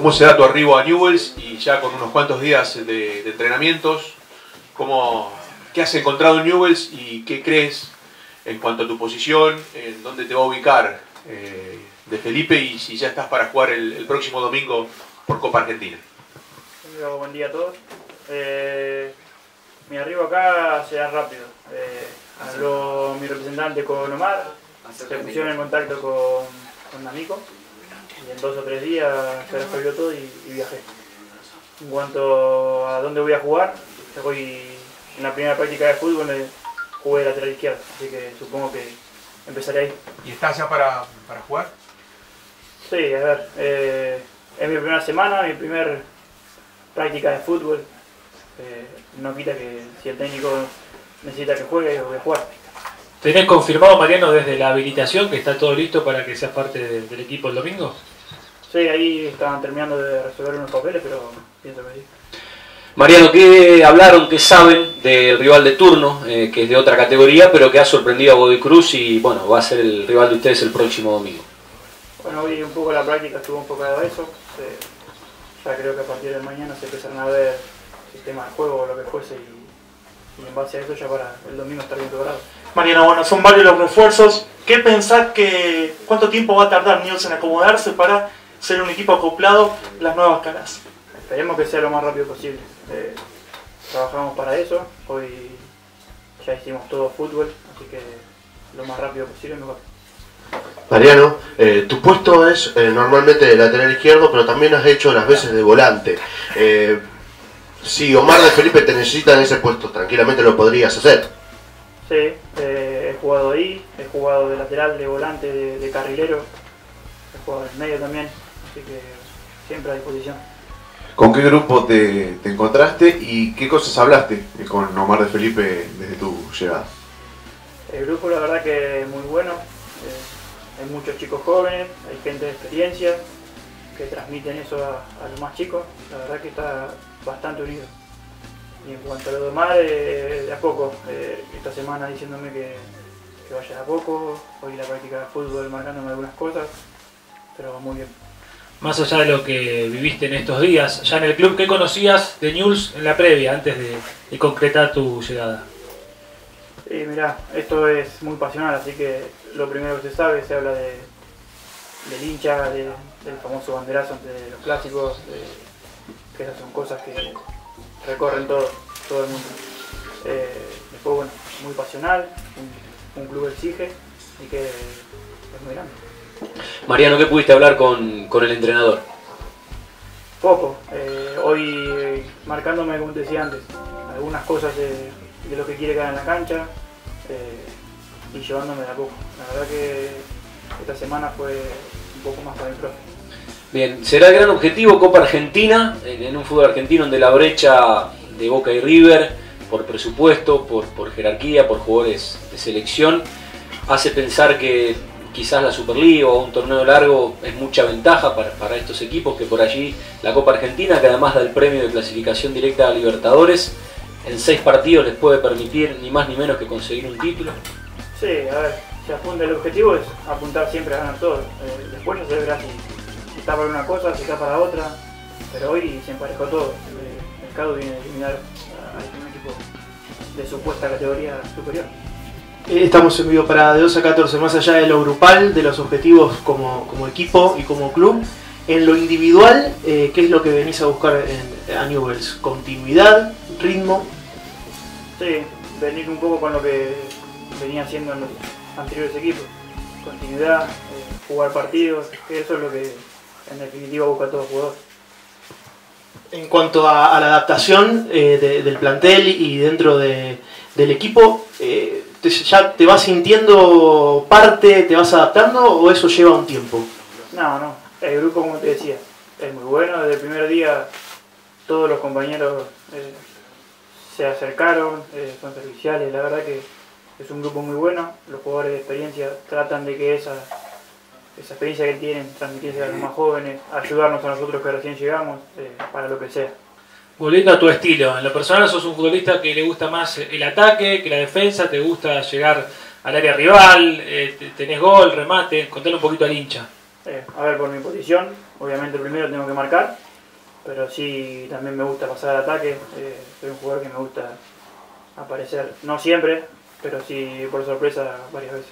¿Cómo se da tu arribo a Newells y ya con unos cuantos días de, entrenamientos? ¿Cómo, ¿Qué has encontrado en Newells y qué crees en cuanto a tu posición, en dónde te va a ubicar eh, de Felipe y si ya estás para jugar el, próximo domingo por Copa Argentina? Buen día a todos. Eh, mi arribo acá será rápido. Eh, habló mi representante con Omar, se pusieron en contacto con, con Amico y en dos o tres días se resolvió todo y, viajé. En cuanto a dónde voy a jugar, en la primera práctica de fútbol jugué lateral izquierdo, así que supongo que empezaré ahí. ¿Y estás ya para, para jugar? Sí, a ver, eh, es mi primera semana, mi primer práctica de fútbol. Eh, no quita que si el técnico necesita que juegue, voy a jugar. ¿Tenés confirmado, Mariano, desde la habilitación que está todo listo para que seas parte del equipo el domingo? Sí, ahí estaban terminando de resolver unos papeles, pero pienso que sí. Mariano, ¿qué hablaron, qué saben del rival de turno, eh, que es de otra categoría, pero que ha sorprendido a Body Cruz y bueno, va a ser el rival de ustedes el próximo domingo? Bueno, hoy un poco la práctica estuvo un poco de eso. ya creo que a partir de mañana se empezaron a ver el sistema de juego o lo que fuese y, en base a eso ya para el domingo estar bien logrado. Mariano, bueno, son varios los refuerzos. ¿Qué pensás que cuánto tiempo va a tardar News en acomodarse para ser un equipo acoplado las nuevas caras? Esperemos que sea lo más rápido posible. Eh, trabajamos para eso. Hoy ya hicimos todo fútbol, así que lo más rápido posible mejor. Mariano, eh, tu puesto es eh, normalmente de lateral izquierdo, pero también has hecho las veces de volante. si Omar de Felipe te necesita en ese puesto, tranquilamente lo podrías hacer. Sí, eh, he jugado ahí, he jugado de lateral, de volante, de, carrilero, he jugado en medio también, así que siempre a disposición. ¿Con qué grupo te, encontraste y qué cosas hablaste con Omar de Felipe desde tu llegada? El grupo la verdad que es muy bueno, eh, hay muchos chicos jóvenes, hay gente de experiencia que transmiten eso a, a los más chicos, la verdad que está bastante unido. Y en cuanto a lo demás, eh, de a poco. Eh, esta semana diciéndome que, vaya de a poco, hoy la práctica de fútbol marcándome algunas cosas, pero muy bien. Más allá de lo que viviste en estos días, ya en el club, ¿qué conocías de News en la previa, antes de, concretar tu llegada? Sí, mirá, esto es muy pasional, así que lo primero que se sabe, se habla de, del hincha, del famoso banderazo ante los clásicos, que esas son cosas que recorren todo, todo el mundo. Eh, después, bueno, muy pasional, un, club exige y que es muy grande. Mariano, ¿qué pudiste hablar con, el entrenador? Poco. Eh, hoy marcándome, como te decía antes, algunas cosas de, lo que quiere quedar en la cancha eh, y llevándome de a poco. La verdad que esta semana fue un poco más para el profe. Bien, será el gran objetivo Copa Argentina, en, un fútbol argentino donde la brecha de Boca y River, por presupuesto, por, jerarquía, por jugadores de selección, hace pensar que quizás la Superliga o un torneo largo es mucha ventaja para, estos equipos, que por allí la Copa Argentina, que además da el premio de clasificación directa a Libertadores, en seis partidos les puede permitir ni más ni menos que conseguir un título. Sí, a ver, se apunta, el objetivo es apuntar siempre a ganar todo. Eh, después ya se verá si está para una cosa, si está para otra, pero hoy se emparejó todo. El mercado viene a eliminar a un equipo de supuesta categoría superior. Eh, estamos en vivo para de 2 a 14, más allá de lo grupal, de los objetivos como, equipo y como club. En lo individual, eh, ¿qué es lo que venís a buscar en, a Newells? ¿Continuidad? ¿Ritmo? Sí, venir un poco con lo que venía haciendo en los anteriores equipos. Continuidad, eh, jugar partidos, eso es lo que en definitiva busca todo jugador. En cuanto a, la adaptación eh, del plantel y dentro del equipo, eh, ¿ya te vas sintiendo parte, te vas adaptando o eso lleva un tiempo? No, no. El grupo, como te decía, es muy bueno. Desde el primer día todos los compañeros eh, se acercaron, son serviciales. La verdad que es un grupo muy bueno. Los jugadores de experiencia tratan de que esa esa experiencia que tienen, transmitirse a los más jóvenes, ayudarnos a nosotros que recién llegamos, eh, para lo que sea. Volviendo a tu estilo, en lo personal sos un futbolista que le gusta más el ataque que la defensa, te gusta llegar al área rival, eh, tenés gol, remate, contale un poquito al hincha. Eh, a ver, por mi posición, obviamente primero tengo que marcar, pero sí también me gusta pasar al ataque. Eh, soy un jugador que me gusta aparecer, no siempre, pero sí por sorpresa varias veces.